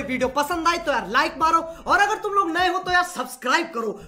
Video पसंद आई तो यार लाइक मारो। और अगर तुम लोग नए हो तो यार सब्सक्राइब करो।